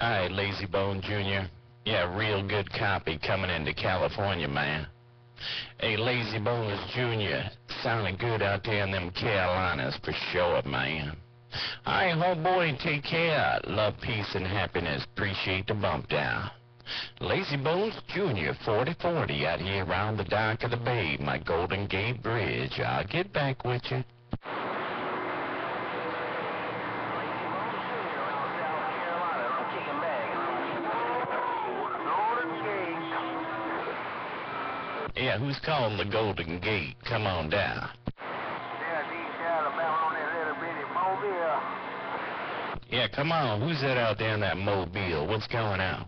Hi, Lazy Bone Jr. Yeah, real good copy coming into California, man. Hey, Lazy Bones Jr. Sounding good out there in them Carolinas for sure, man. All right, homeboy, take care. Love, peace, and happiness. Appreciate the bump down. Lazy Bones Jr., 4040, out here around the dock of the bay, my Golden Gate Bridge. I'll get back with you. Yeah, who's calling the Golden Gate? Come on down. Yeah, come on. Who's that out there in that mobile? What's going on?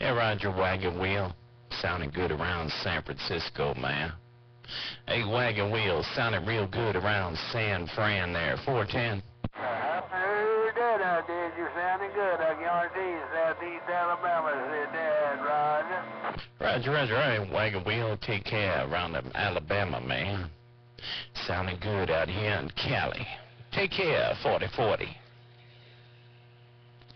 Yeah, Roger Wagon Wheel. Sounding good around San Francisco, man. Hey, Wagon Wheel, sounding real good around San Fran there. 410. heard that I did. You sounding good. I guarantee you, Southeast Alabama said that, Roger. Roger, Roger. All right, Wagon Wheel, take care around Alabama, man. Sounding good out here in Cali. Take care, 4040.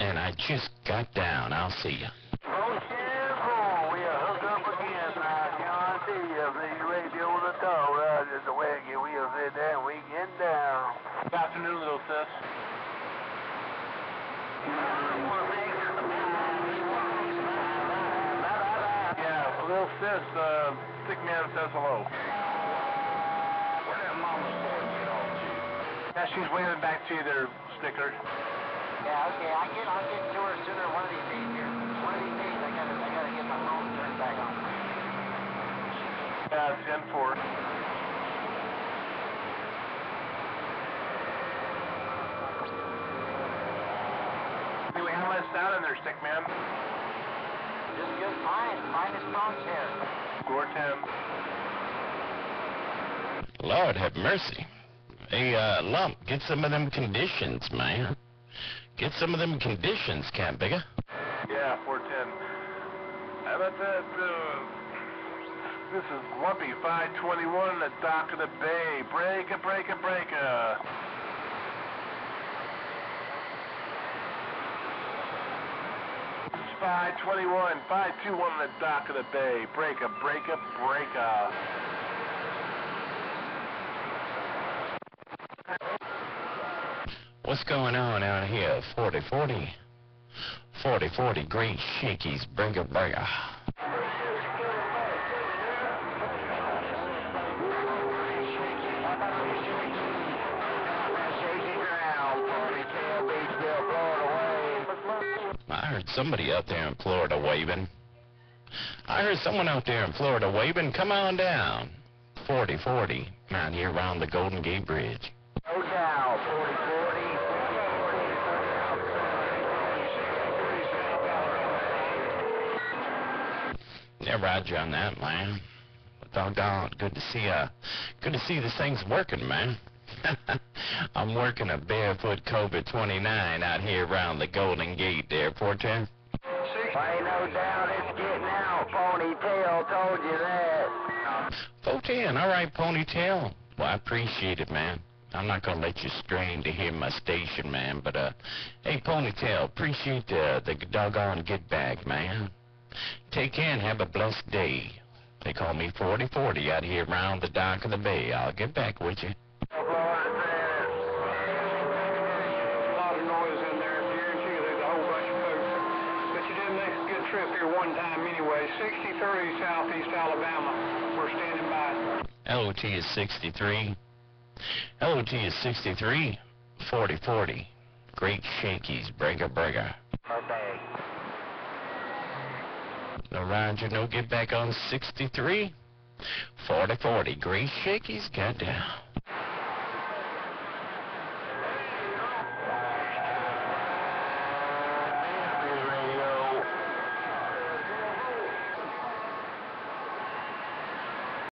And I just got down. I'll see you. Oh, careful. We are hooked up again. I guarantee you, the radio the talk, Roger, the wagon wheel said that. We get down. Good afternoon, little sis. Yeah, little sis, uh, stick man says hello. Yeah, she's waving back to you there, Sticker. Yeah, okay. I get, I'll get to her sooner one of these days here. One of these days, I gotta, I gotta get my phone turned back on. Yeah, it's N4. Do we us down in there, stick man? Just good, fine. Fine as phones here. Gore 10. Lord have mercy. Hey, uh, Lump, get some of them conditions, man. Get some of them conditions, Cat Bigger. Yeah, 410. How about that, uh, this is Lumpy 521, the dock of the bay. Break a, break a, break a. It's 521, 521, the dock of the bay. Break a, break a, break a. What's going on out here? 4040. 4040, great shakies, bringer bringer. Heard somebody out there in Florida waving. I heard someone out there in Florida waving. Come on down. 4040, out here around the Golden Gate Bridge. No doubt. 4040. Yeah, Roger on that, man. Doggone, good to see uh good to see this thing's working, man. I'm working a barefoot Cobra 29 out here around the Golden Gate there, 410. Ain't no doubt it's getting out. Ponytail told you that. 410, all right, Ponytail. Well, I appreciate it, man. I'm not gonna let you strain to hear my station, man, but uh, hey, Ponytail, appreciate the the doggone get back, man. Take care and have a blessed day. They call me 4040 out here around the dock of the bay. I'll get back with you. Trip here one time anyway. 6030 Southeast Alabama. We're standing by. LOT is 63. LOT is 63. 4040. Great Shankies, Breaker Breaker. Okay. No Roger, no get back on 63. 4040. Great Shakies, goddamn.